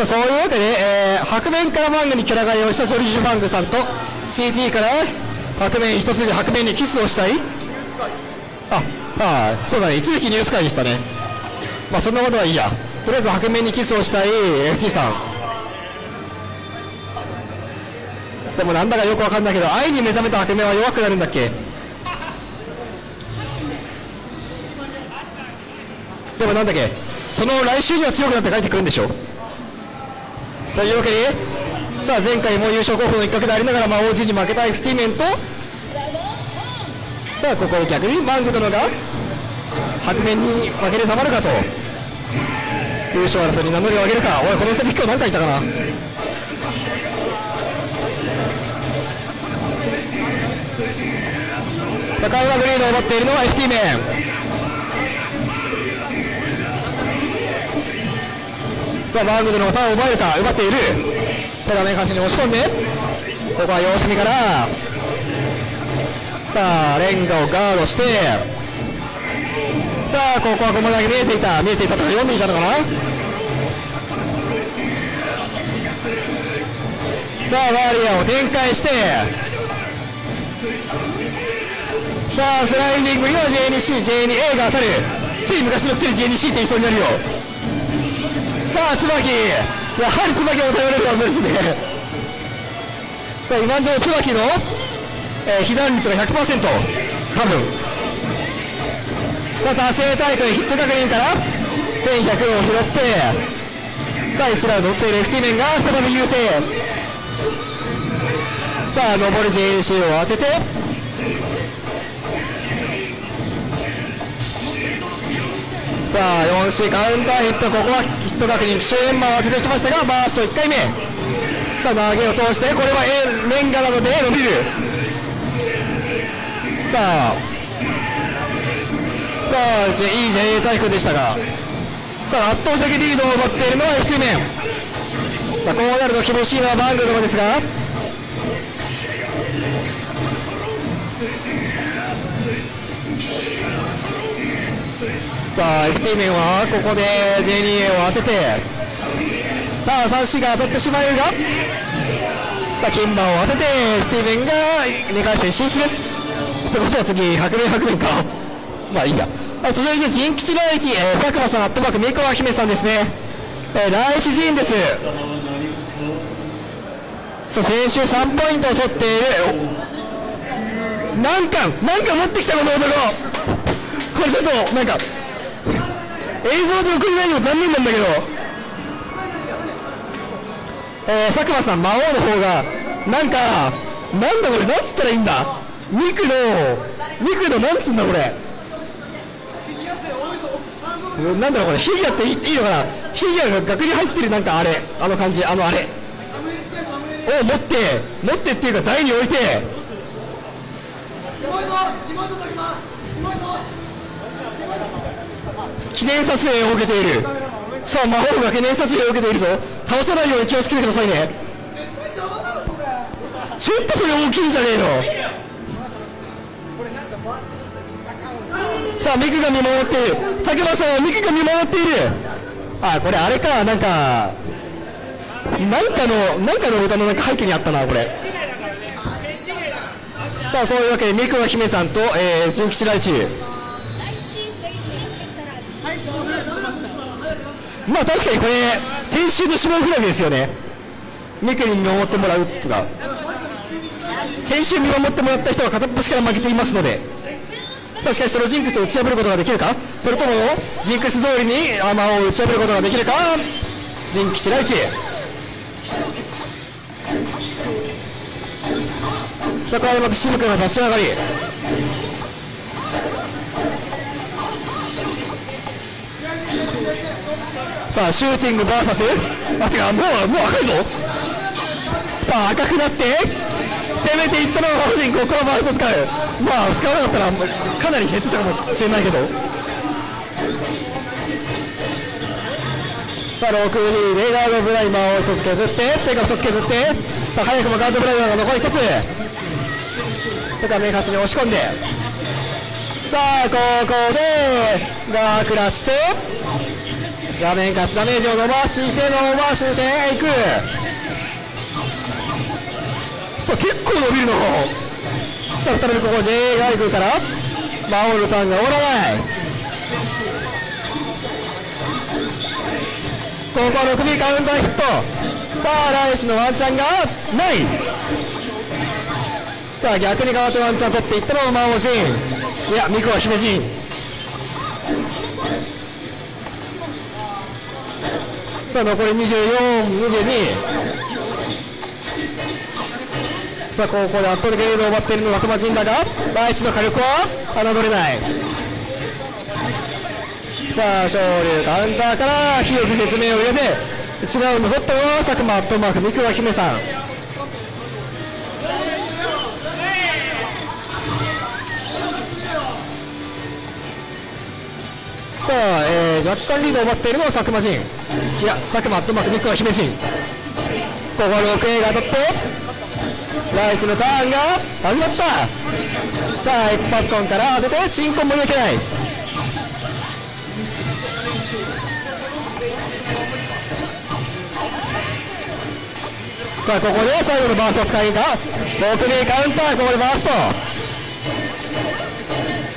さあそういうわけで、えー、白面から漫画にキャラ替えをしたジョルジュ・バングさんと CT から白面一筋白面にキスをしたい。あああそうだね。一時期ニュース会でしたね。まあそんなことはいいや。とりあえず白面にキスをしたい FT さん。でもなんだかよくわかんないけど愛に目覚めた白面は弱くなるんだっけ？でもなんだっけ？その来週には強くなって帰ってくるんでしょ？というわけでさあ前回も優勝候補の一角でありながら、まあ、OG に負けた FT 面とさあここを逆にバング殿が白面に負けてたまるかと。優勝争いに名乗りを上げるか。おいこの人今日何回言ったかな。高山グリードを奪っているのは FT 面さあバングドのターンを奪えるか奪っている。ただね端に押し込んで。ここは様子見から。さあレンガをガードして。さあここはここまで見えていた。見えていたとか読んでいたのかな。さあワーリアを展開して。さあスライディングには J2C、J2A が当たる。つい昔のくせに J2C って人になるよ。さあ椿。やはり椿を頼れるわけですね。さあ今のところ椿の、えー、被弾率が100%多分。さあ達成大会ヒット確認から1100を拾ってさあ1ラウンドっている FT 面が再び優勢。さあ上り JNC を当てて。さあ 4C カウンターヒットここはヒット確認シェーンマンを当てきましたがバースト1回目。さあ投げを通してこれはレンガなので伸びる。さあさあいい JA 対空でしたがさあ圧倒的リードを奪っているのは FT 面さあこうなると厳しいのはバングとかですがさあ FT 面はここで J2A を当ててさあ 3C が当たってしまうがさあ金馬を当てて FT 面が2回戦進出です。ってことは次白面白面か。まあいいや。続いて人吉来一、えー、佐久間さんアットバック三河姫さんですね、えー、来一陣です。そう先週3ポイントを取っている。なんかなんか持ってきたこの男。これちょっとなんか映像で送れないの残念なんだけど、えー、佐久間さん魔王の方がなんかなんだこれなんつったらいいんだ？肉の肉のなんつうんだこれ？なんだろうこれフィギュアっていいのかな？フィギュアが額に入ってるなんかあれ。あの感じあのあれ。を持って持ってっていうか台に置いて。記念撮影を受けている。さあ魔法が記念撮影を受けているぞ。倒さないように気をつけてくださいね。ちょっとそれ大きいんじゃねえの。さあミクが見守っている。佐久間さんはミクが見守っている。あこれあれか。なんかなんかのなんかの歌のなんか背景にあったなこれ。さあそういうわけでミクの姫さんと、えー、純吉来中まあ確かにこれ先週の下フラグですよね。ミクに見守ってもらうとか。先週見守ってもらった人は片っ端から負けていますので。しかしそのジンクスを打ち破ることができるか？それともジンクス通りにアーマーを打ち破ることができるか？ジンキシライチさあ開幕静かな立ち上がり。さあシューティング VS あてかもうもう赤いぞ。さあ赤くなって攻めていったのは法人ここはマウント使う。まあ使わなかったらかなり減ってたかもしれないけど。さあ6位レガードブライマーを1つ削って手が2つ削ってさあ早くもガードブライマーが残り1つ。手がメ端に押し込んで。さあここでガークラして画面貸しダメージを伸ばして伸ばしていくさあ結構伸びるのさあ再びここ J ガイクから守るターンが終わらないここは6 b カウンターヒットさあライシのワンチャンがない。さあ逆に変わってワンチャン取っていったのは魔王陣いやミクは姫陣さあ残り24、22さあここで圧倒的リードを奪っているのは悪魔陣だが第一の火力は侮れない。さあ勝利カウンターから広く説明を入れて1ラウンド取ったのは佐久間アットマーク三倉姫さん。さあ、えー、若干リードを奪っているのは佐久間陣。いや佐久間アットマーク三倉姫陣ここは 6A が当たって。ライスのターンが始まった。さあ一発コンから当ててチンコンも抜けない。さあここで最後のバーストを使いか。6B カウンターここでバースト。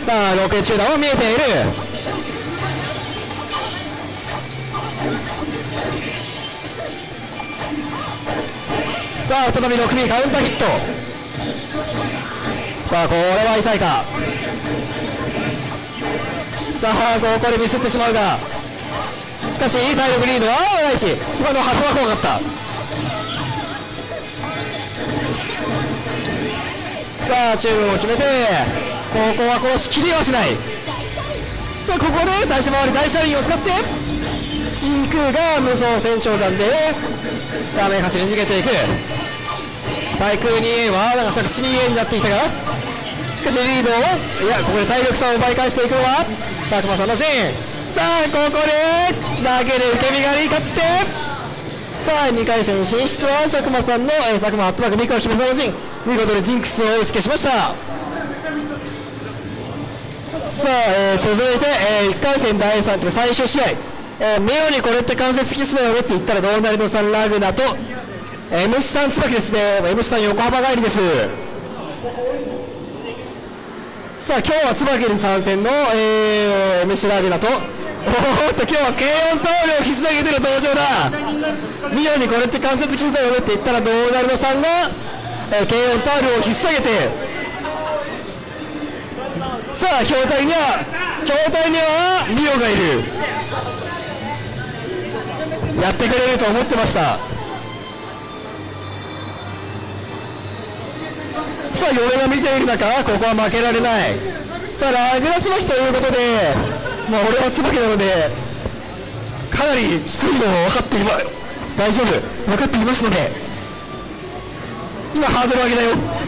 さあ6中段も見えている。さあ再び6組カウンターヒット。さあこれは痛いか。さあここでミスってしまうが。しかしいい体力リード。はないし今の箱は怖かった。さあチューブを決めてここはこうしきりはしない。さあここで大師回り大車輪を使ってインクが無双戦勝弾で画面走り逃げていく。対空 2A はなんか着地 2A になっていたがしかしリードをいやここで体力差を奪い返していくのは佐久間さんの陣。さあここで投げる受け身狩り勝って。さあ2回戦進出は佐久間さんの、えー、佐久間アットマーク三河姫さんの陣。見事にジンクスを打ち消しました。さあ、えー、続いて、えー、1回戦第3戦最終試合、えー、妙にこれって関節キスだよねって言ったらどうなりのさんラグナと MC さん椿ですね。MC さん横浜帰りです。さあ今日は椿に参戦の、えー、MC ラグナとおっと今日は軽音タオルを引き上げてる登場だ。ミオにこれって関節キスだよねって言ったらどうなるのさんが、えー、軽音タオルを引き下げて。さあ筐体には筐体にはミオがいる。やってくれると思ってました。は嫁が見ている中ここは負けられない。さあラグナ椿ということでまあ俺は椿なのでかなりきついの分かっていま大丈夫分かっていますので今ハードル上げだよ。